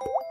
you.